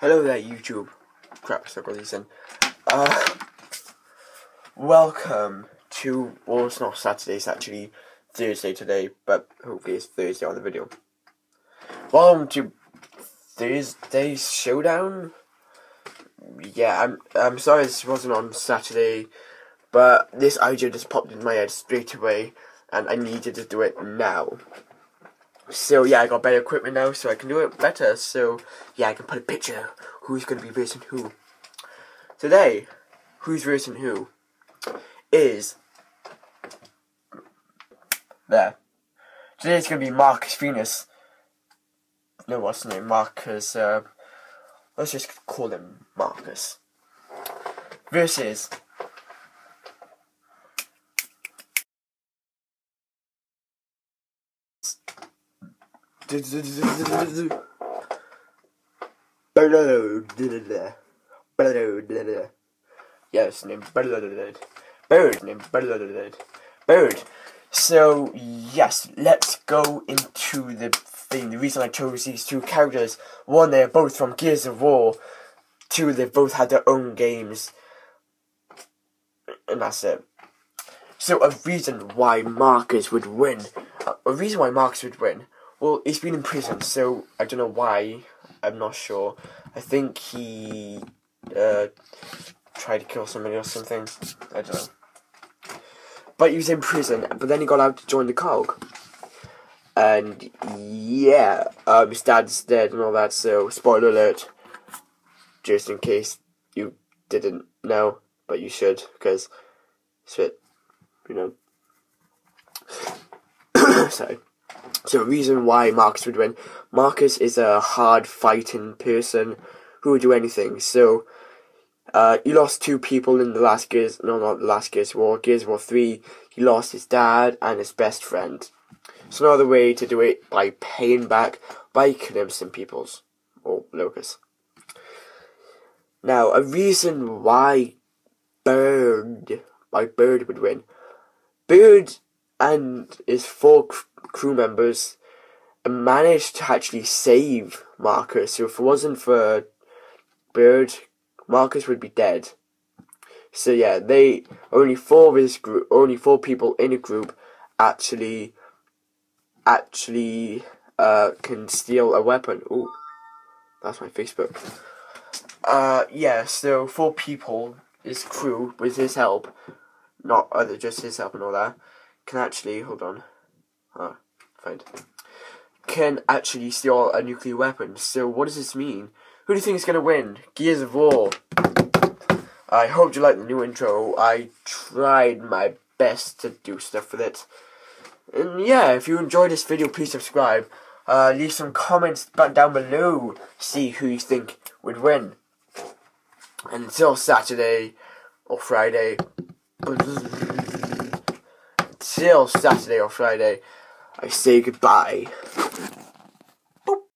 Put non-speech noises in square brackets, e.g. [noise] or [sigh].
Hello there, YouTube. Crap, these in. Uh, welcome to, well, it's not Saturday, it's actually Thursday today, but hopefully it's Thursday on the video. Welcome to Thursday's Showdown. Yeah, I'm, I'm sorry this wasn't on Saturday, but this idea just popped in my head straight away, and I needed to do it now. So yeah, I got better equipment now, so I can do it better. So yeah, I can put a picture. Who's gonna be versing who? Today, who's versing who? Is there. Today it's gonna be Marcus Venus. No, what's his name? Marcus. Uh, let's just call him Marcus. Versus Yes, name Bird. Bird name Bird. Bird. So yes, let's go into the thing. The reason I chose these two characters, one, they're both from Gears of War. Two, they both had their own games. And that's it. So a reason why Marcus would win. A reason why Marcus would win well, he's been in prison, so I don't know why. I'm not sure. I think he uh, tried to kill somebody or something. I don't know. But he was in prison, but then he got out to join the COG. And yeah, um, his dad's dead and all that, so spoiler alert. Just in case you didn't know, but you should, because it's a bit, you know. [coughs] Sorry. So, the reason why Marcus would win. Marcus is a hard fighting person who would do anything. So, uh, he lost two people in the last Gears, no, not the last Gears War, Gears War 3. He lost his dad and his best friend. So, another way to do it by paying back by killing some peoples, or locust. Now, a reason why Bird, by Bird would win. Bird and his four crew members managed to actually save Marcus. So if it wasn't for Bird, Marcus would be dead. So yeah, they only four of his group, only four people in a group actually actually uh, can steal a weapon. Oh, that's my Facebook. Uh, yeah, so four people, his crew, with his help, not other just his help and all that, can actually hold on. Oh, fine. Can actually steal a nuclear weapon. So what does this mean? Who do you think is gonna win? Gears of War. I hope you like the new intro. I tried my best to do stuff with it. And yeah, if you enjoyed this video, please subscribe. Uh, leave some comments down below. See who you think would win. And until Saturday or Friday till Saturday or Friday, I say goodbye.